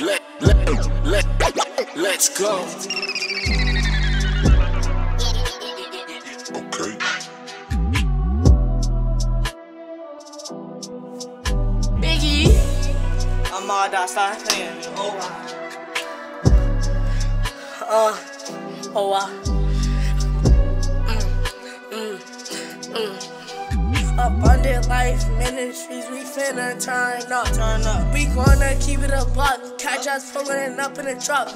let, let, let, let's go. Okay. Biggie. I'm all done, start playing. Oh, Uh, oh wow. Mm, mm, mm. Abundant Life Ministries, we finna turn up. turn up. We gonna keep it a buck. Catch us pulling up in a truck.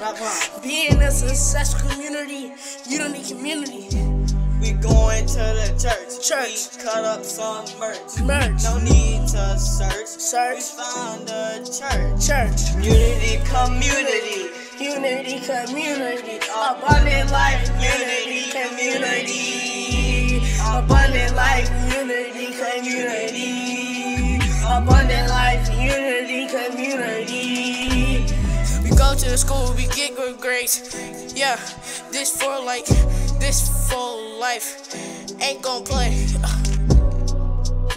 Being a successful community, you don't need community. We going to the church. Church. We cut up some merch. Merch. No need to search. Search. We found a church. Church. Unity community. Unity community. Abundant life, unity community. Abundant go to the school, we get good grades. Yeah, this for like, this for life. Ain't gon' play.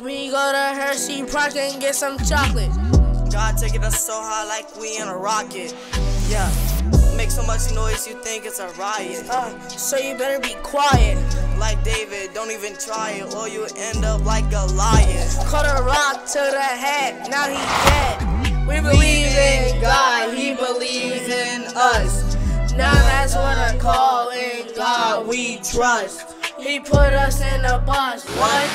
We go to Hershey Park and get some chocolate. God taking us so high like we in a rocket. Yeah. Make so much noise you think it's a riot. Uh, so you better be quiet. Like David, don't even try it, or you end up like Goliath. Cut a rock to the head, now he dead. We believe in God, we trust. He put us in a bus. What?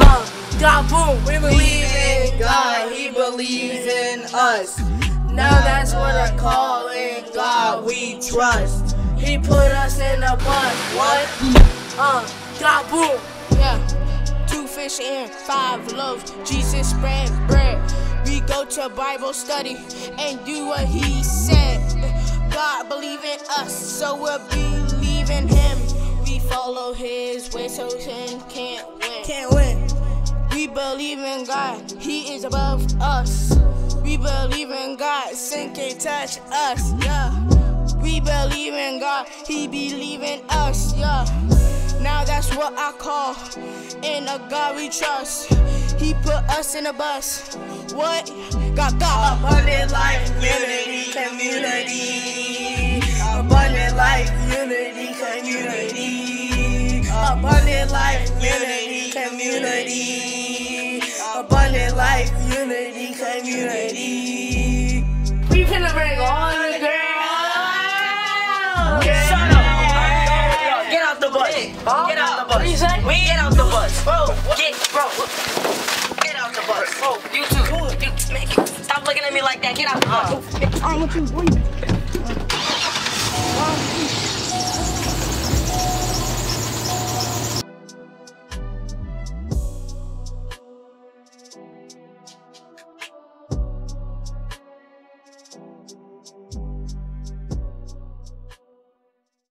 Uh, God boom. We believe in God, he believes in us. Now that's what I call in God we trust. He put us in a bus. What? Uh, God boom. Yeah. Two fish and five loaves. Jesus spread bread. We go to Bible study and do what he said. God believe in us, so we'll believe in him. Follow his way so sin can't win. Can't win. We believe in God, he is above us. We believe in God, sin can't touch us, yeah. We believe in God, he believe in us, yeah. Now that's what I call in a God we trust. He put us in a bus. What? Got God. Abundant life, unity, community. Abundant life, unity, community. Abundant life, unity, community. Abundant life, unity, community. We finna bring all the girls. Shut up. Get out the bus. Get out the bus. What you say? We get out the bus. Bro, get bro. Get out the bus. Bro, you too. You, man, stop looking at me like that. Get out the bus. Oh, I oh, want you, boy.